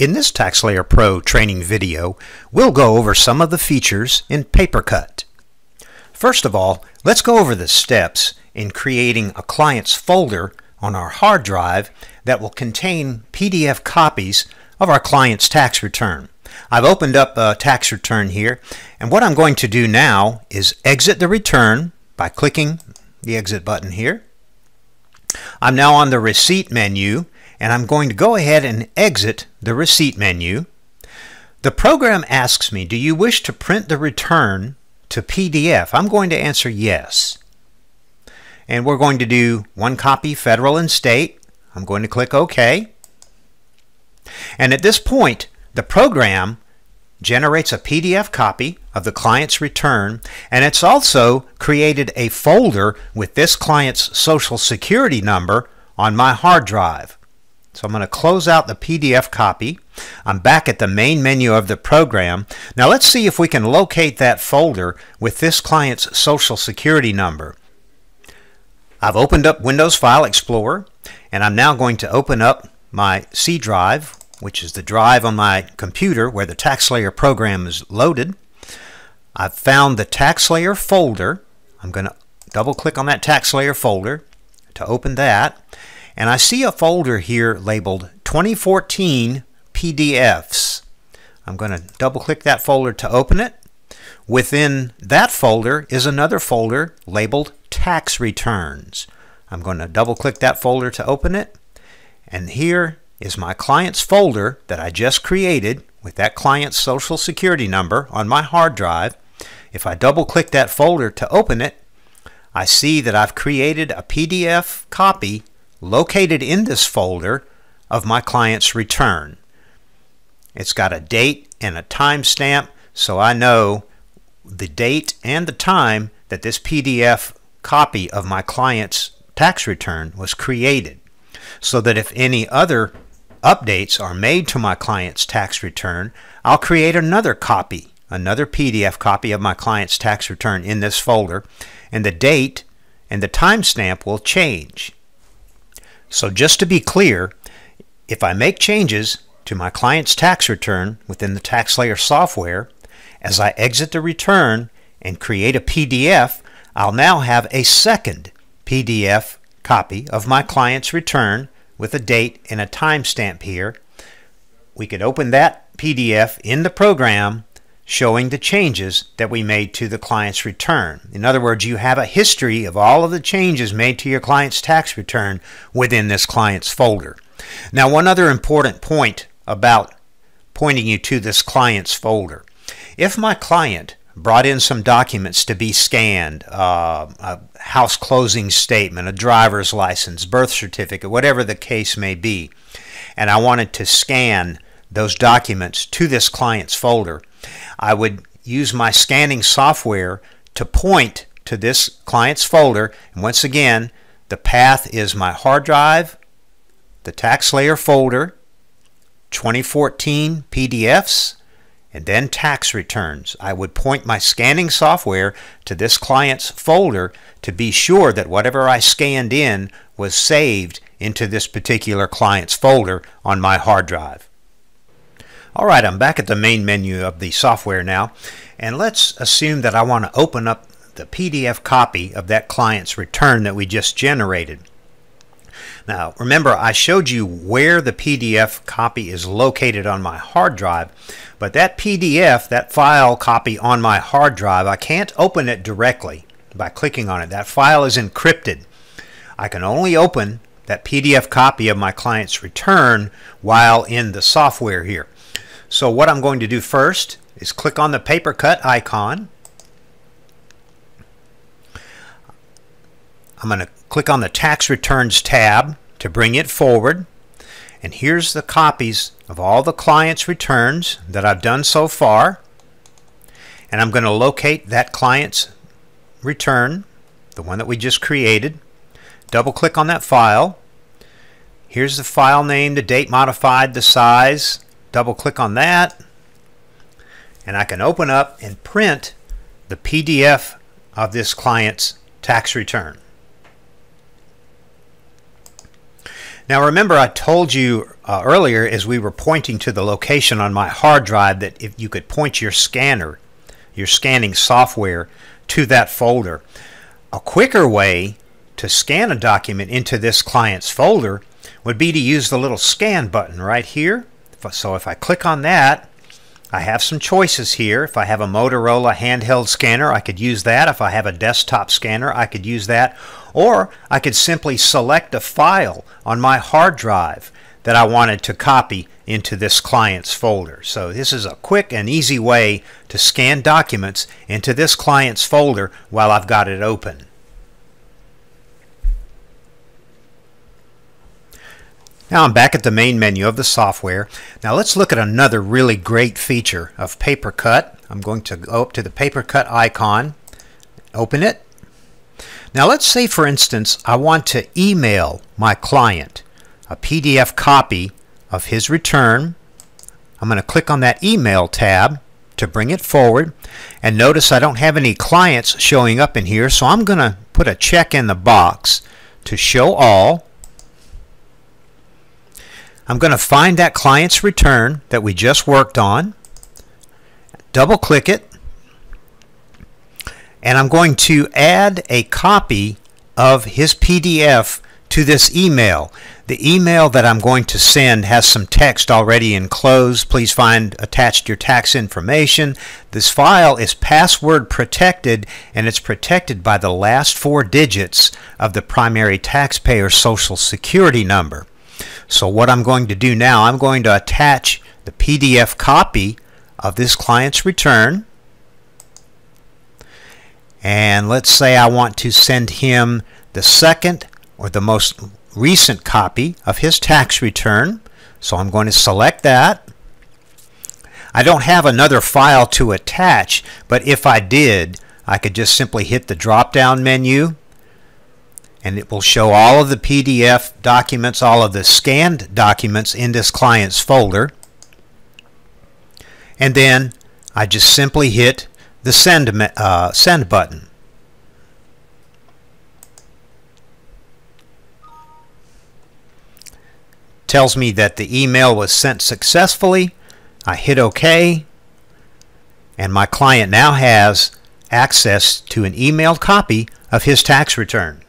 In this TaxSlayer Pro training video, we'll go over some of the features in PaperCut. First of all, let's go over the steps in creating a client's folder on our hard drive that will contain PDF copies of our client's tax return. I've opened up a tax return here, and what I'm going to do now is exit the return by clicking the exit button here. I'm now on the receipt menu and I'm going to go ahead and exit the receipt menu. The program asks me, do you wish to print the return to PDF? I'm going to answer yes. And we're going to do one copy federal and state. I'm going to click OK. And at this point, the program generates a PDF copy of the client's return, and it's also created a folder with this client's social security number on my hard drive. So I'm going to close out the PDF copy. I'm back at the main menu of the program. Now let's see if we can locate that folder with this client's social security number. I've opened up Windows File Explorer and I'm now going to open up my C drive which is the drive on my computer where the TaxSlayer program is loaded. I've found the TaxSlayer folder. I'm going to double click on that TaxSlayer folder to open that and I see a folder here labeled 2014 PDFs. I'm going to double click that folder to open it. Within that folder is another folder labeled tax returns. I'm going to double click that folder to open it and here is my client's folder that I just created with that client's social security number on my hard drive. If I double click that folder to open it, I see that I've created a PDF copy located in this folder of my client's return. It's got a date and a timestamp so I know the date and the time that this PDF copy of my client's tax return was created so that if any other updates are made to my client's tax return, I'll create another copy, another PDF copy of my client's tax return in this folder, and the date and the timestamp will change. So just to be clear, if I make changes to my client's tax return within the TaxSlayer software, as I exit the return and create a PDF, I'll now have a second PDF copy of my client's return with a date and a timestamp here. We could open that PDF in the program showing the changes that we made to the client's return. In other words, you have a history of all of the changes made to your client's tax return within this client's folder. Now, one other important point about pointing you to this client's folder. If my client brought in some documents to be scanned, uh, a house closing statement, a driver's license, birth certificate, whatever the case may be, and I wanted to scan those documents to this client's folder, I would use my scanning software to point to this client's folder. And once again, the path is my hard drive, the TaxSlayer folder, 2014 PDFs, and then tax returns. I would point my scanning software to this client's folder to be sure that whatever I scanned in was saved into this particular client's folder on my hard drive. Alright, I'm back at the main menu of the software now, and let's assume that I want to open up the PDF copy of that client's return that we just generated. Now, remember, I showed you where the PDF copy is located on my hard drive, but that PDF, that file copy on my hard drive, I can't open it directly by clicking on it. That file is encrypted. I can only open that PDF copy of my client's return while in the software here. So what I'm going to do first is click on the PaperCut icon. I'm going to click on the Tax Returns tab to bring it forward. And here's the copies of all the client's returns that I've done so far. And I'm going to locate that client's return, the one that we just created. Double click on that file. Here's the file name, the date modified, the size, double click on that and I can open up and print the PDF of this client's tax return. Now remember I told you uh, earlier as we were pointing to the location on my hard drive that if you could point your scanner, your scanning software to that folder. A quicker way to scan a document into this client's folder would be to use the little scan button right here. So if I click on that, I have some choices here. If I have a Motorola handheld scanner, I could use that. If I have a desktop scanner, I could use that. Or I could simply select a file on my hard drive that I wanted to copy into this client's folder. So this is a quick and easy way to scan documents into this client's folder while I've got it open. Now I'm back at the main menu of the software. Now let's look at another really great feature of PaperCut. I'm going to go up to the PaperCut icon, open it. Now let's say for instance I want to email my client a PDF copy of his return. I'm going to click on that email tab to bring it forward and notice I don't have any clients showing up in here so I'm going to put a check in the box to show all I'm going to find that client's return that we just worked on, double click it, and I'm going to add a copy of his PDF to this email. The email that I'm going to send has some text already enclosed. Please find attached your tax information. This file is password protected and it's protected by the last four digits of the primary taxpayer social security number. So what I'm going to do now, I'm going to attach the PDF copy of this client's return. And let's say I want to send him the second or the most recent copy of his tax return. So I'm going to select that. I don't have another file to attach, but if I did, I could just simply hit the drop down menu and it will show all of the PDF documents, all of the scanned documents in this client's folder. And then I just simply hit the send, uh, send button. Tells me that the email was sent successfully. I hit OK and my client now has access to an emailed copy of his tax return.